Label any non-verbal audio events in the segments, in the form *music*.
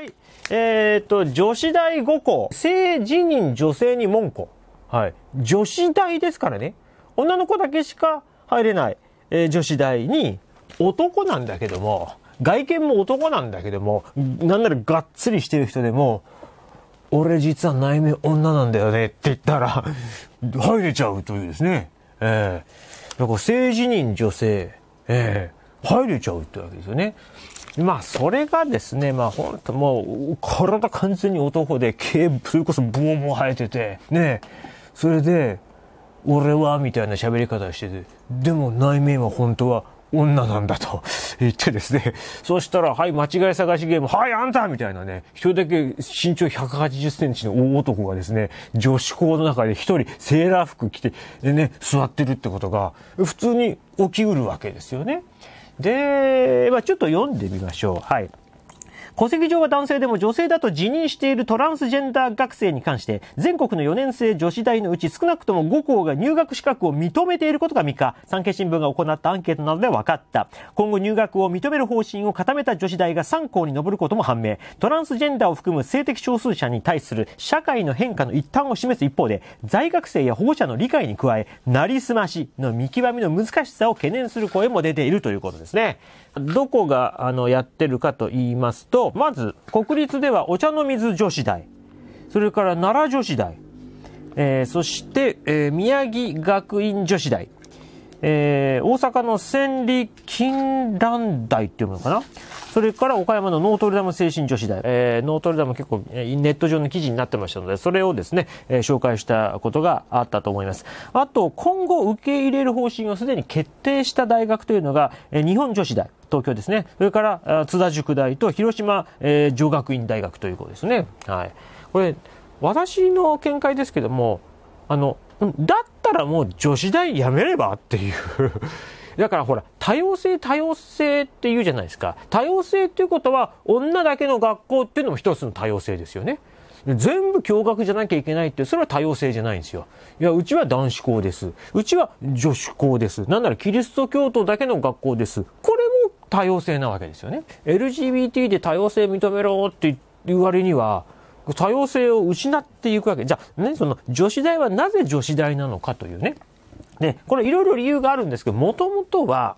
はい。えっ、と、女子大5校、性自認女性に門戸。はい。女子大ですからね。女の子だけしか入れない、えー、女子大に、男なんだけども、外見も男なんだけども、なんならがっつりしてる人でも、俺実は内面女なんだよねって言ったら、入れちゃうというですね。ええー、だから性自認女性、ええー、入れちゃうってわけですよね。まあ、それがですね、まあ、本当もう、体完全に男で、毛、それこそボーボー生えてて、ね、それで、俺は、みたいな喋り方してて、でも内面は本当は女なんだと *laughs* 言ってですね、そしたら、はい、間違い探しゲーム、はい、あんたみたいなね、一人だけ身長180センチの大男がですね、女子校の中で一人セーラー服着て、でね、座ってるってことが、普通に起きうるわけですよね。で、まあ、ちょっと読んでみましょう。はい。戸籍上は男性でも女性だと自認しているトランスジェンダー学生に関して、全国の4年生女子大のうち少なくとも5校が入学資格を認めていることが3日、産経新聞が行ったアンケートなどで分かった。今後入学を認める方針を固めた女子大が3校に上ることも判明。トランスジェンダーを含む性的少数者に対する社会の変化の一端を示す一方で、在学生や保護者の理解に加え、なりすましの見極めの難しさを懸念する声も出ているということですね。どこが、あの、やってるかと言いますと、まず、国立ではお茶の水女子大、それから奈良女子大、えー、そして、えー、宮城学院女子大、えー、大阪の千里金蘭大っていうのかな？それから岡山のノートルダム精神女子大、えー、ノートルダム結構ネット上の記事になってましたので、それをですね、えー、紹介したことがあったと思います。あと、今後受け入れる方針をすでに決定した大学というのが、えー、日本女子大。東京ですね。それから、津田塾大と広島、えー、女学院大学ということですね。はい。これ、私の見解ですけども、あの、だったらもう女子大やめればっていうだからほら、多様性多様性って言うじゃないですか。多様性っていうことは、女だけの学校っていうのも一つの多様性ですよね。全部共学じゃなきゃいけないって、それは多様性じゃないんですよ。いや、うちは男子校です。うちは女子校です。なんならキリスト教徒だけの学校です。これも多様性なわけですよね。LGBT で多様性認めろって言う割には、多様性を失っていくわけ。じゃあ、ね、その女子大はなぜ女子大なのかというね。で、これいろいろ理由があるんですけど、もともとは、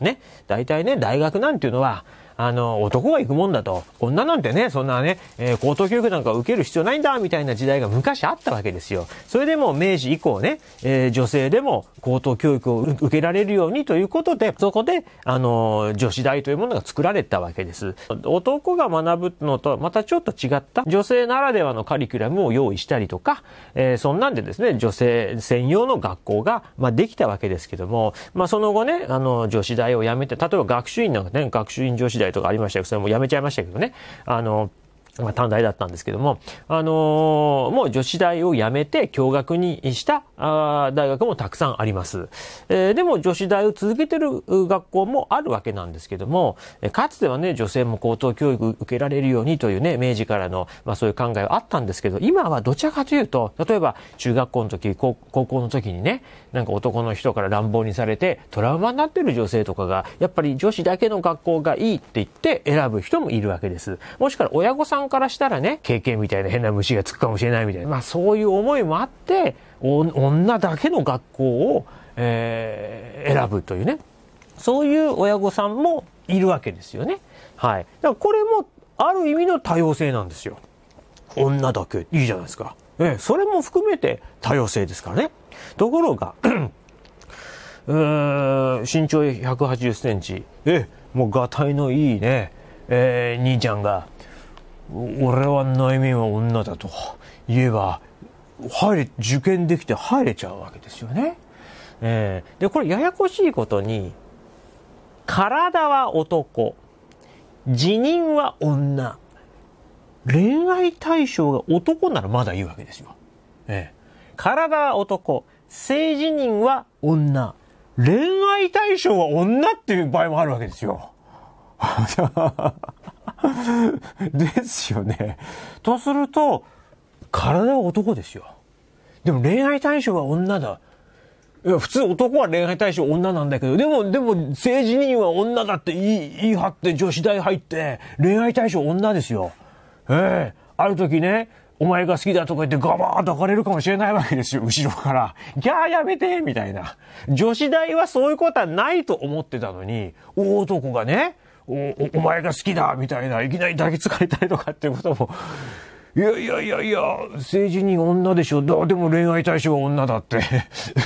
ね、大体ね、大学なんていうのは、あの、男が行くもんだと。女なんてね、そんなね、えー、高等教育なんか受ける必要ないんだ、みたいな時代が昔あったわけですよ。それでも明治以降ね、えー、女性でも高等教育を受けられるようにということで、そこで、あの、女子大というものが作られたわけです。男が学ぶのとまたちょっと違った女性ならではのカリキュラムを用意したりとか、えー、そんなんでですね、女性専用の学校が、まあ、できたわけですけども、まあ、その後ね、あの、女子大を辞めて、例えば学習院なんかね、学習院女子大とかありましたけど、それもやめちゃいましたけどね。あの、ま短大だったんですけども、あのー、もう女子大を辞めて共学にしたあ大学もたくさんあります。えー、でも女子大を続けてる学校もあるわけなんですけども、かつてはね、女性も高等教育受けられるようにというね、明治からの、まあそういう考えはあったんですけど、今はどちらかというと、例えば中学校の時、高校の時にね、なんか男の人から乱暴にされてトラウマになってる女性とかが、やっぱり女子だけの学校がいいって言って選ぶ人もいるわけです。もしくは親御さんからしたらね、経験みたいな変な虫がつくかもしれないみたいな。まあそういう思いもあって、女だけの学校を、えー、選ぶというね。そういう親御さんもいるわけですよね。はい。だからこれもある意味の多様性なんですよ。女だけいいじゃないですか。ええ、それも含めて多様性ですからね。ところが、*clears throat* うー身長180センチ、ええ、もうがたいのいいね、えー、兄ちゃんが、俺は内面は女だと言えば、入れ、受験できて入れちゃうわけですよね。えー、で、これややこしいことに、体は男、辞任は女、恋愛対象が男ならまだいいわけですよ。ええ、体は男、性自認は女、恋愛対象は女っていう場合もあるわけですよ。*laughs* ですよね。とすると、体は男ですよ。でも恋愛対象は女だ。いや、普通男は恋愛対象女なんだけど、でも、でも、性自認は女だって言い、張って女子大入って、恋愛対象女ですよ。ええある時ね、お前が好きだとか言ってガバーッと開かれるかもしれないわけですよ、後ろから。ギャーやめてみたいな。女子大はそういうことはないと思ってたのに、大男がね、お、お前が好きだみたいな、いきなり抱きつかれたりとかっていうことも、いやいやいやいや、政治人女でしょ。だでも恋愛対象は女だって。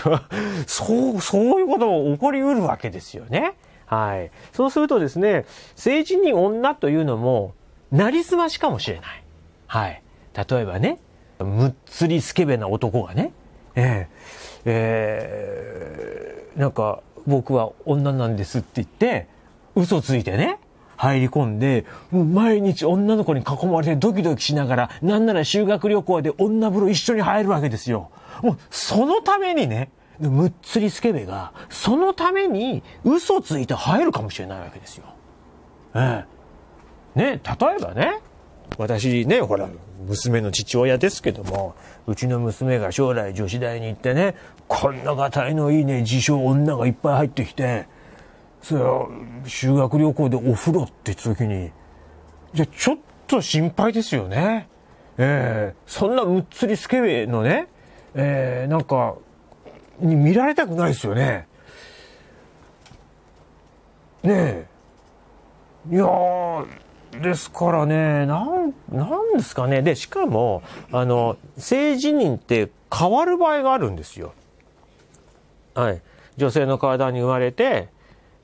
*laughs* そう、そういうことも起こりうるわけですよね。はい。そうするとですね、政治人女というのも、なりすましかもしれない。はい。例えばね、むっつりスケベな男がね、えー、えー、なんか、僕は女なんですって言って、嘘ついてね、入り込んで、毎日女の子に囲まれてドキドキしながら、なんなら修学旅行で女風呂一緒に入るわけですよ。もう、そのためにね、むっつりスケベが、そのために嘘ついて入るかもしれないわけですよ。ええ。ね、例えばね、私ね、ほら、娘の父親ですけども、うちの娘が将来女子大に行ってね、こんながたいのいいね、自称女がいっぱい入ってきて、それは修学旅行でお風呂って言った時に、じゃちょっと心配ですよね。ええー、そんなうっつりスケベのね、えー、なんか、に見られたくないですよね。ねえ。いやですからね、なん、なんですかね。で、しかも、あの、性自認って変わる場合があるんですよ。はい。女性の体に生まれて、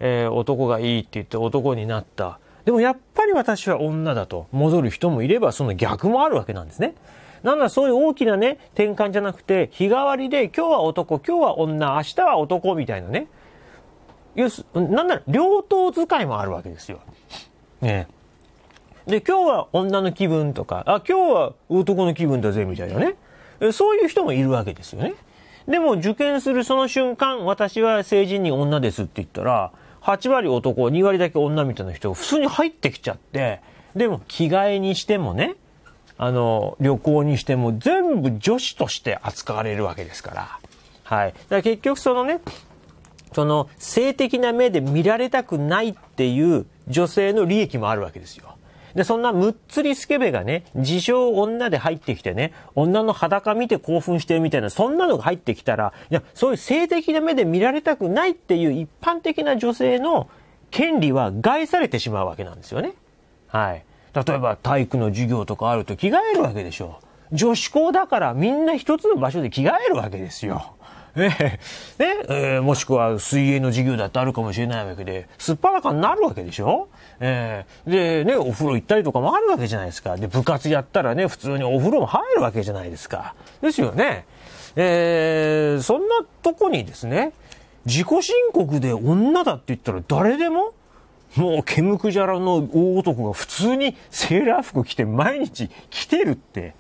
えー、男がいいって言って男になった。でもやっぱり私は女だと戻る人もいれば、その逆もあるわけなんですね。なんだそういう大きなね、転換じゃなくて、日替わりで今日は男、今日は女、明日は男みたいなね。よす、なんなら両党使いもあるわけですよ。ねで、今日は女の気分とか、あ、今日は男の気分だぜ、みたいなね。そういう人もいるわけですよね。でも受験するその瞬間、私は成人に女ですって言ったら、8割男、2割だけ女みたいな人が普通に入ってきちゃって、でも着替えにしてもね、あの、旅行にしても全部女子として扱われるわけですから。はい。だから結局そのね、その性的な目で見られたくないっていう女性の利益もあるわけですよ。で、そんなむっつりスケベがね、自称女で入ってきてね、女の裸見て興奮してるみたいな、そんなのが入ってきたら、いや、そういう性的な目で見られたくないっていう一般的な女性の権利は害されてしまうわけなんですよね。はい。例えば体育の授業とかあると着替えるわけでしょう。女子校だからみんな一つの場所で着替えるわけですよ。ね、えー、もしくは水泳の授業だってあるかもしれないわけで、すっぱだかになるわけでしょ？ええー、で、ね、お風呂行ったりとかもあるわけじゃないですか。で、部活やったらね、普通にお風呂も入るわけじゃないですか。ですよね。えー、そんなとこにですね、自己申告で女だって言ったら誰でももう、ケムクジャラの大男が普通にセーラー服着て毎日着てるって。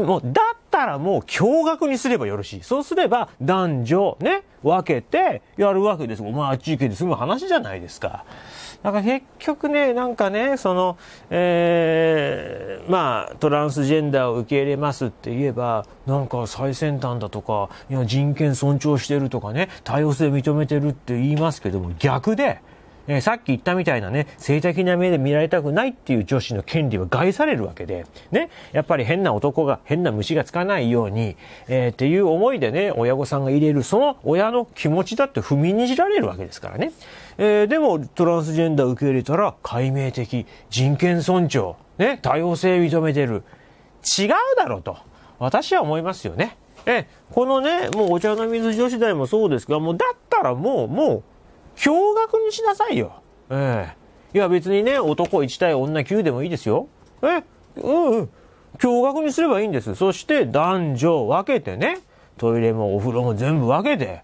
もう、だったらもう驚愕にすればよろしい。そうすれば男女ね、分けてやるわけです。まあ、あっち行けで済む話じゃないですか。だから結局ね、なんかね、その、えー、まあ、トランスジェンダーを受け入れますって言えば、なんか最先端だとか、いや、人権尊重してるとかね、多様性認めてるって言いますけども、逆で、えー、さっき言ったみたいなね、性的な目で見られたくないっていう女子の権利は害されるわけで、ね、やっぱり変な男が、変な虫がつかないように、えー、っていう思いでね、親御さんが入れる、その親の気持ちだって踏みにじられるわけですからね。えー、でも、トランスジェンダー受け入れたら、解明的、人権尊重、ね、多様性認めてる。違うだろうと、私は思いますよね。え、このね、もうお茶の水女子大もそうですが、もうだったらもう、もう、驚愕にしなさいよ。ええいや別にね、男1対女9でもいいですよ。えうんうん。驚愕にすればいいんです。そして男女分けてね、トイレもお風呂も全部分けて、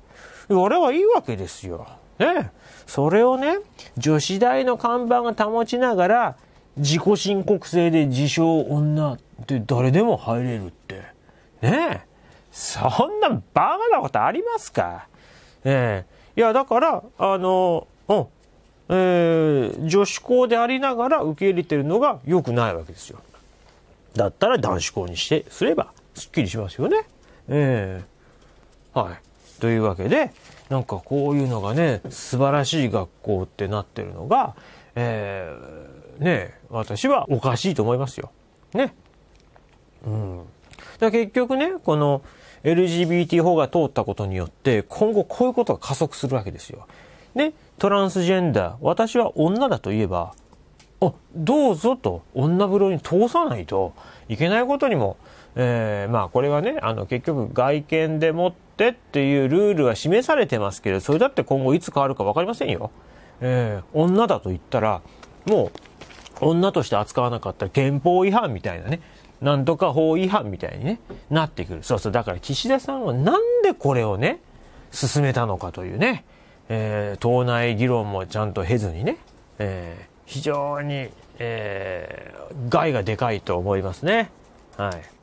あれはいいわけですよ。ね。それをね、女子大の看板が保ちながら、自己申告制で自称女って誰でも入れるって。ねえ。そんなバカなことありますか？ええいや、だから、あの、うん、えー、女子校でありながら受け入れてるのが良くないわけですよ。だったら男子校にして、すれば、すっきりしますよね。ええー、はい。というわけで、なんかこういうのがね、素晴らしい学校ってなってるのが、えー、ね私はおかしいと思いますよ。ね。うん。だ結局ね、この LGBT 法が通ったことによって、今後こういうことが加速するわけですよ。ね、トランスジェンダー、私は女だと言えば、あ、どうぞと女風呂に通さないといけないことにも、えー、まあこれはね、あの結局外見でもってっていうルールは示されてますけど、それだって今後いつ変わるか分かりませんよ。えー、女だと言ったら、もう女として扱わなかったら憲法違反みたいなね、なんとか法違反みたいにね、なってくる。そうそう。だから岸田さんはなんでこれをね、進めたのかというね、えー、党内議論もちゃんと経ずにね、えー、非常に、えー、害がでかいと思いますね。はい。